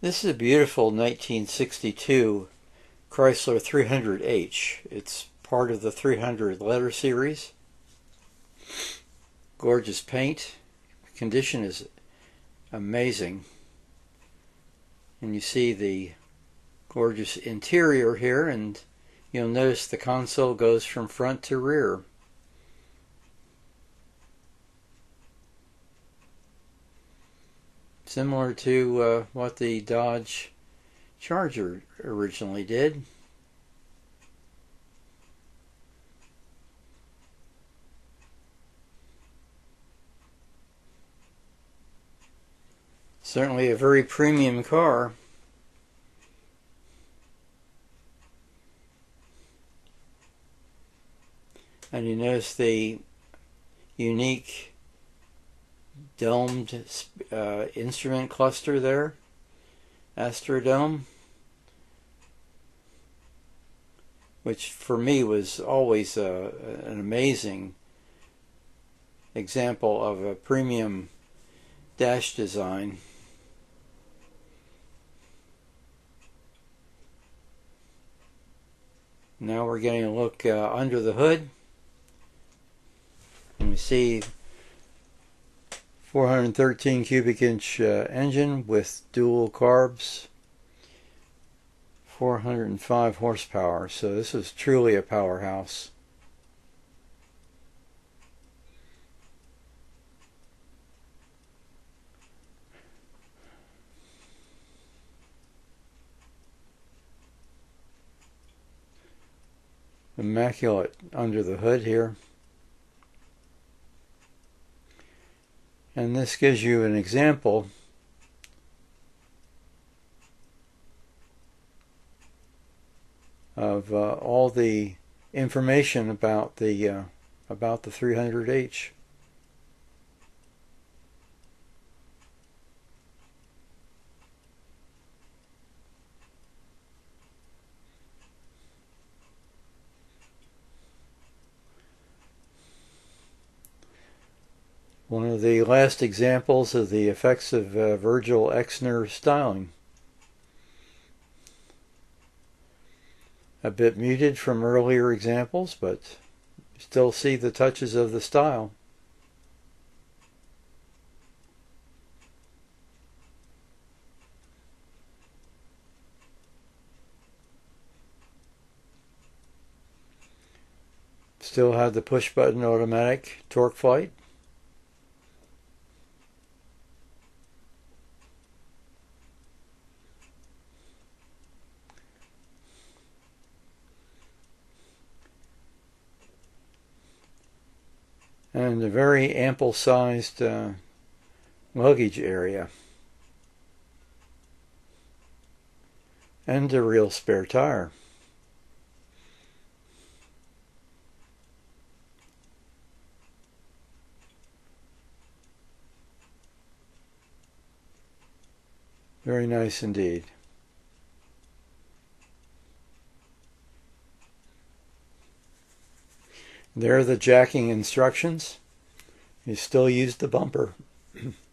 This is a beautiful 1962 Chrysler 300H. It's part of the 300 letter series. Gorgeous paint. Condition is amazing. And you see the gorgeous interior here and you'll notice the console goes from front to rear. Similar to uh, what the Dodge Charger originally did. Certainly a very premium car. And you notice the unique domed uh, instrument cluster there, Astrodome, which for me was always a, an amazing example of a premium dash design. Now we're getting a look uh, under the hood and we see 413 cubic inch uh, engine with dual carbs 405 horsepower. So this is truly a powerhouse. Immaculate under the hood here And this gives you an example of uh, all the information about the uh, about the 300H. One of the last examples of the effects of uh, Virgil Exner styling. A bit muted from earlier examples, but still see the touches of the style. Still have the push button automatic TorqueFlite. And a very ample sized uh, luggage area and a real spare tire. Very nice indeed. There are the jacking instructions. You still use the bumper.